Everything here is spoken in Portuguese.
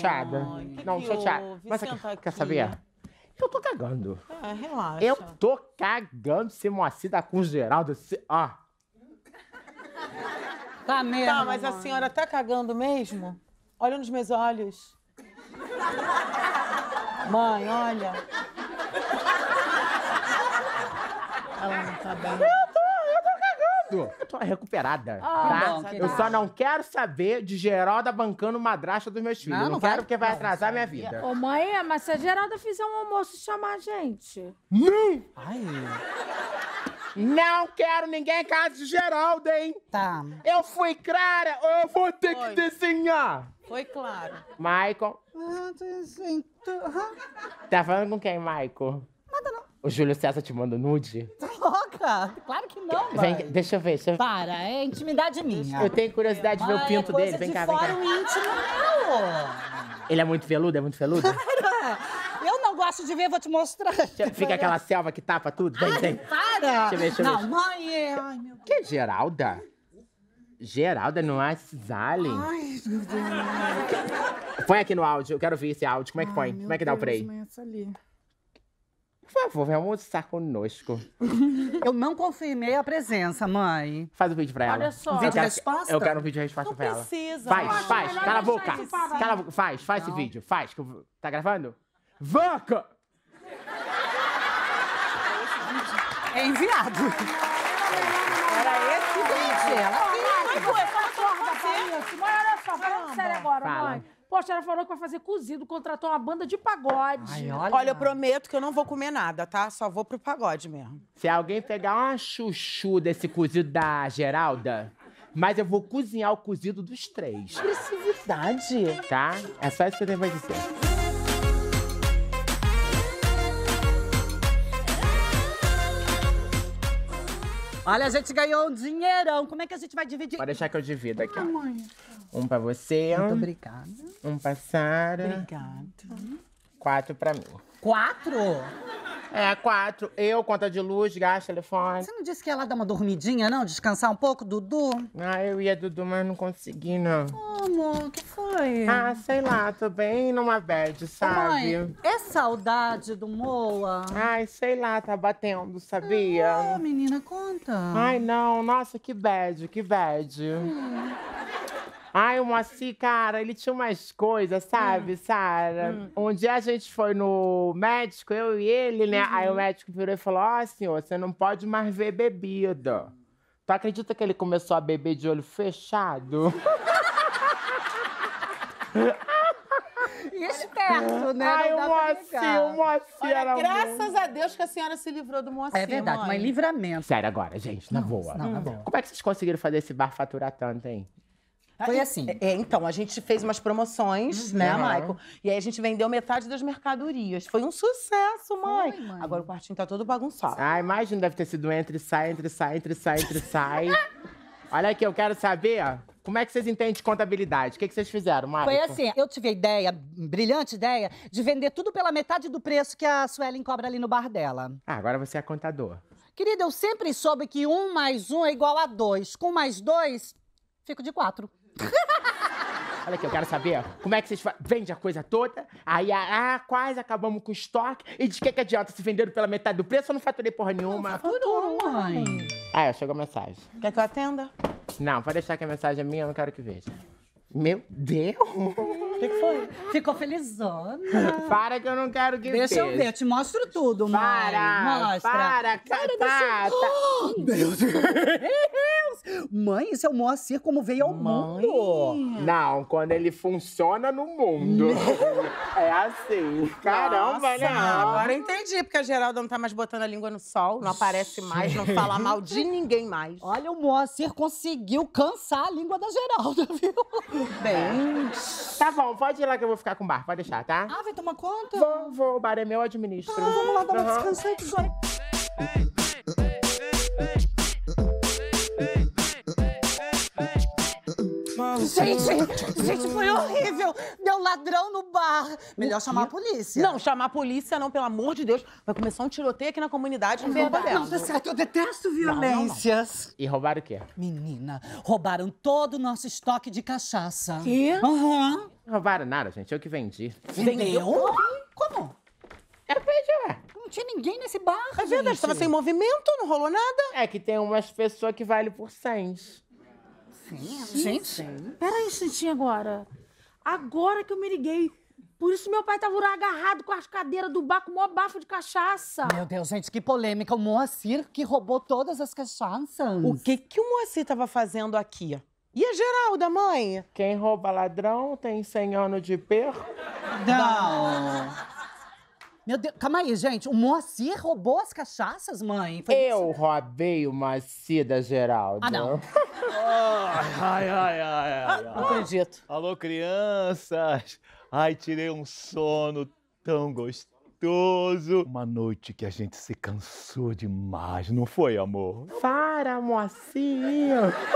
chateada. que não, que chateada. houve? Mas Senta quer, quer aqui. saber? Eu tô cagando. É, relaxa. Eu tô cagando se Moacir tá com o Geraldo. Se... Ó. Tá mesmo. Tá, mas a senhora tá cagando mesmo? Olha nos meus olhos. Mãe, olha. Ela não tá bem. Eu tô recuperada. Ah, tá? bom, eu querida. só não quero saber de Geralda bancando madrasta dos meus filhos. Não, Não, não quero vai- porque vai não, atrasar minha vida. Ô, mãe, mas se a Geralda fizer um almoço e chamar a gente. Não! Ai. Não quero ninguém em casa de Geralda, hein? Tá. Eu fui clara, eu vou ter Foi. que desenhar. Foi claro. Michael, Ah, aham. tá falando com quem, Michael? O Júlio César te manda nude? Tá louca? Claro que não, Vem, mãe. deixa eu ver. Deixa eu... Para, é intimidade minha. eu tenho curiosidade de ver o pinto é coisa dele. Vem de cá, vem fora cá. o íntimo meu. Ele é muito veludo? É muito veludo? Eu não gosto de ver, vou te mostrar. Fica aquela selva que tapa tudo? Vem, vem. Para! Deixa eu ver, deixa eu não, ver. mãe, é... Ai, meu Que é Geralda? Geralda não é Zalen? Ai, meu Deus. Põe aqui no áudio, eu quero ver esse áudio. Como é que põe? Como é que dá o play? Mãe, essa ali. Por favor, vem almoçar conosco. Eu não confirmei a presença, mãe. Faz o vídeo pra ela. Olha só. Eu Vídeo quero- resposta? Eu quero um vídeo resposta Não pra ela. precisa. Faz, Acho faz, melhor cala a boca. Cala a boca. Faz, faz esse vídeo. Faz. eu Tá gravando? Vaca! É enviado. Era esse vídeo. Ela. Mãe, olha só, falando Caramba. sério agora, Fala. mãe. Poxa, ela falou que vai fazer cozido, contratou uma banda de pagode. Ai, olha. Olha, eu prometo que eu não vou comer nada, tá? Só vou pro pagode mesmo. Se alguém pegar uma chuchu desse cozido da Geralda, mas eu vou cozinhar o cozido dos três, Agressividade. tá? É só isso que eu tenho pra dizer. Olha, a gente ganhou um dinheirão. Como é que a gente vai dividir? Pode deixar que eu divido aqui, ó. Mãe. Um pra você, Muito obrigada. um pra Sara, Obrigada. quatro pra mim. Quatro? É, quatro. Eu, conta de luz, gás, telefone. Você não disse que ela dá uma dormidinha, não? Descansar um pouco, Dudu? Ah, eu ia, Dudu, mas não consegui, não. Ô, amor, o que foi? Ah, sei lá, tô bem numa bad, sabe? mãe, é saudade do Moa? Ai, sei lá, tá batendo, sabia? Ô, menina, conta. Ai, não, nossa, que bad, que bad. Ai, o Moacir, cara, ele tinha umas coisas, sabe, Sara? Um dia a gente foi no médico, eu e ele, né? Aí o médico virou e falou: Ó, senhor, você não pode mais ver bebida. Tu acredita que ele começou a beber de olho fechado? Esperto, né? Ai, Não o Moacir, o Moacir Olha, era muito- graças a Deus que a senhora se livrou do Moacir, É verdade, mãe. mãe, livramento. Sério agora, gente, na boa. não, na boa. Como é que vocês conseguiram fazer esse bar faturar tanto, hein? Foi assim. É, então, a gente fez umas promoções, né, Uhum. Michael? E aí a gente vendeu metade das mercadorias. Foi um sucesso, mãe. Foi, mãe. Agora o quartinho tá todo bagunçado. Ah, imagina, deve ter sido entre sai, entre sai, entre sai, entre sai. Olha aqui, eu quero saber como é que vocês entendem de contabilidade. O que, que vocês fizeram, Mário? Foi assim, eu tive a ideia, brilhante ideia, de vender tudo pela metade do preço que a Suelen cobra ali no bar dela. Ah, agora você é contador. Querida, eu sempre soube que um mais um é igual a dois. Com mais dois, fico de quatro. Olha aqui, eu quero saber como é que vocês vendem a coisa toda, aí, ah, quase acabamos com o estoque, e de que, que adianta se venderam pela metade do preço? Eu não faturei porra nenhuma. Tudo, mãe. Ah, chegou a mensagem. Quer que eu atenda? Não, pode deixar que a mensagem é minha, eu não quero que veja. Meu Deus! O que, que foi? Ficou felizona. Para que eu não quero que Deixa eu veja. ver, eu te mostro tudo, mãe. Para! Mostra. Para! Tá, tá, tá. Meu Deus! Mãe, isso é o Moacir como veio ao mundo. Não, quando ele funciona no mundo. é assim. Caramba, né? Agora eu entendi, porque a Geralda não tá mais botando a língua no sol, não aparece mais, não fala mal de ninguém mais. Olha, o Moacir conseguiu cansar a língua da Geralda, viu? Bem, Tá bom, pode ir lá que eu vou ficar com o bar, pode deixar, tá? Ah, vai tomar conta? Vou, vou, o bar é meu, eu administro. Vamos lá dar uma Aham. descansada. Gente, gente, foi horrível. Deu ladrão no bar. Melhor chamar a polícia. Não, chamar a polícia não, pelo amor de Deus. Vai começar um tiroteio aqui na comunidade, não vou Não, tá certo, eu detesto violências. E roubaram o quê? Menina, roubaram todo o nosso estoque de cachaça. Quê? Aham. Não roubaram nada, gente. Eu que vendi. Vendeu? Como? Eu vendi, ué. Não tinha ninguém nesse bar, É verdade, gente. tava sem movimento, não rolou nada. É que tem umas pessoas que valem por 100. Gente, Peraí, Cintinha, agora. Agora que eu me liguei. Por isso meu pai tava lá agarrado com as cadeiras do bar com o maior bafo de cachaça. meu Deus, gente, que polêmica. O Moacir que roubou todas as cachaças. O que que o Moacir tava fazendo aqui? E a Geralda, mãe? Quem rouba ladrão tem 100 anos de perro. Não. Meu Deus, calma aí, gente. O Moacir roubou as cachaças, mãe? Foi isso? Eu roubei uma cida, Geraldo. Ah, não. Ai, ai, ai, ai, Não ai. acredito. Alô, crianças! Ai, tirei um sono tão gostoso. Uma noite que a gente se cansou demais, não foi, amor? Para, mocinho.